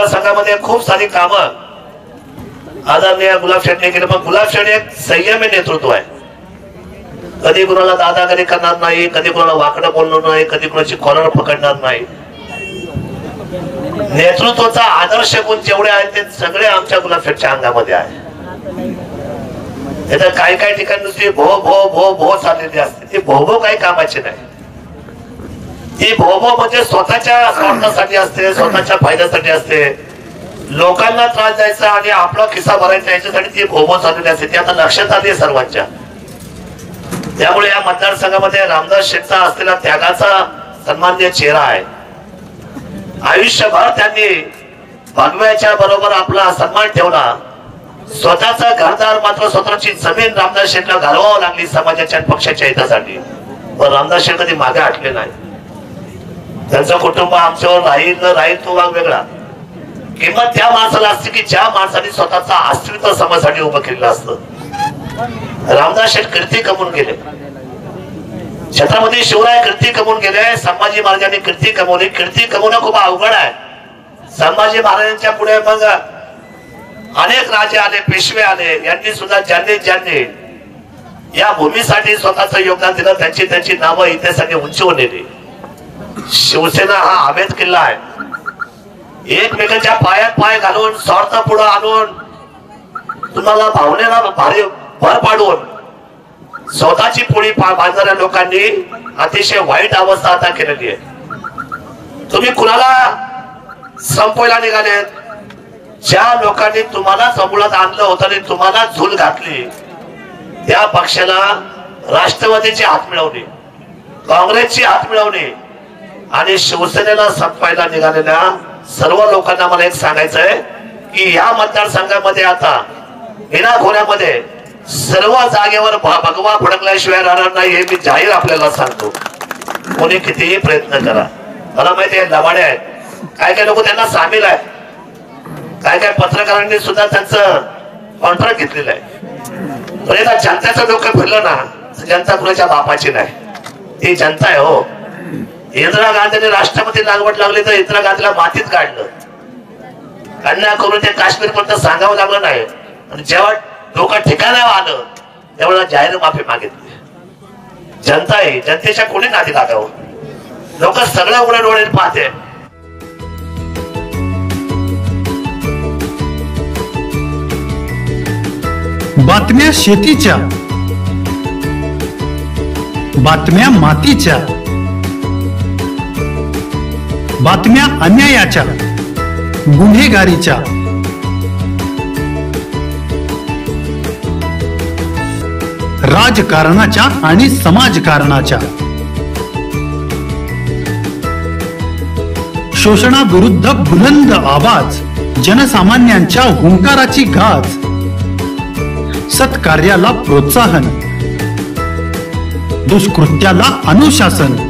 मतदारसंघामध्ये खूप सारी कामं. आदरणीय गुलाब शेट्टी केले पण गुलाब शेट्टी एक संयमी नेतृत्व आहे. कधी कुणाला दादागिरी करणार नाही कधी कुणाला वाकडं बोलणार नाही कधी कुणाची कॉलर पकडणार नाही. नेतृत्वाचा आदर्श गुण जेवढे आहेत ते सगळे आमच्या गुलाब शेठच्या अंगामध्ये आहे. काही काही ठिकाणी नुसती भो भो भो भो चाललेली असते. ती भो भो काही कामाची नाही. ती भो म्हणजे स्वतःच्या स्वार्थासाठी असते स्वतःच्या फायद्यासाठी असते. लोकांना त्रास द्यायचा आणि आपला किस्सा भरायचा याच्यासाठी ती भो चाललेली असते. ती आता लक्षात आली सर्वांच्या. त्यामुळे या मतदारसंघामध्ये रामदास शेठचा असलेला त्यागाचा सन्मान्य चेहरा आहे. आयुष्यभर त्यांनी भगव्याच्या बरोबर आपला सन्मान ठेवला. स्वतःचा घरदार मात्र स्वतःची जमीन रामदास शेठला घालवावं लागली समाजाच्या पक्षाच्या हितासाठी. पण रामदास शेठ कधी मागे हटले नाही. त्यांचं कुटुंब आमच्यावर राहील न राहील तो भाग वेगळा. किंमत त्या माणसाला असते की ज्या माणसाने स्वतःचा अस्तित्व समाजासाठी उभं केलेलं असतं. रामदास शेठ कीर्ती कमवून गेले. छत्रपती शिवराय कीर्ती कमवून गेले संभाजी महाराजांनी कीर्ती कमवली. कीर्ती कमवणं खूप अवघड आहे. संभाजी महाराजांच्या पुढे मग अनेक राजे आले पेशवे आले यांनी सुद्धा ज्यांनी ज्यांनी या भूमीसाठी स्वतःचं योगदान दिलं त्यांची त्यांची नावं इतिहासाने उंचवून नेली शिवसेना हा अभेद किल्ला आहे. एकमेकांच्या पायात पाय घालून स्वार्थ पुढे आणून तुम्हाला भावनेला भारी भर पाडून स्वतःची पोळी बांधणाऱ्या लोकांनी अतिशय वाईट अवस्था आता केलेली आहे. तुम्ही कुणाला संपवायला निघाले? ज्या लोकांनी तुम्हाला समुळात आणलं होतं आणि तुम्हाला झूल घातली त्या पक्षाला राष्ट्रवादीची हात मिळवली काँग्रेसची हात मिळवली आणि शिवसेनेला संपायला निघालेल्या सर्व लोकांना मला एक सांगायचंय की या मतदारसंघामध्ये आता विनाखोऱ्यामध्ये सर्व जागेवर भगवा फडकल्याशिवाय राहणार नाही हे मी जाहीर आपल्याला सांगतो. कोणी कितीही प्रयत्न करा. मला माहिती आहे लवाडे आहेत. काय काय लोक त्यांना सामील आहेत. काय काय पत्रकारांनी सुद्धा त्यांचं कॉन्ट्रॅक्ट घेतलेलं आहे. पण एकदा जनतेचं डोकं फिरलं ना जनता कुणाच्या बापाची नाही. ती जनता आहे हो. इंदिरा गांधीने राष्ट्रपती लागवड लागली तर इंदिरा गांधीला मातीत काढलं. कन्याकुमारी ते काश्मीर पर्यंत सांगावं लागलं नाही. आणि जेव्हा डोकं ठिकाणावर आलं तेव्हा जाहीर माफी मागितली. जनता आहे जनतेच्या कोणी नाती लागावं? लोक सगळं उघड्या डोळे पाहते. बातम्या शेतीच्या बातम्या मातीच्या. बातम्या अन्यायाच्या गुन्हेगारीच्या. राजकारणाच्या आणि समाजकारणाच्या. शोषणाविरुद्ध बुलंद आवाज जनसामान्यांच्या हुंकाराची गाज. सत्कार्याला प्रोत्साहन. दुष्कृत्याला अनुशासन.